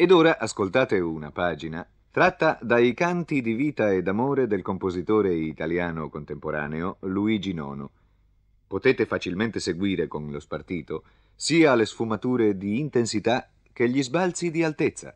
Ed ora ascoltate una pagina tratta dai canti di vita e d'amore del compositore italiano contemporaneo Luigi Nono. Potete facilmente seguire con lo spartito sia le sfumature di intensità che gli sbalzi di altezza.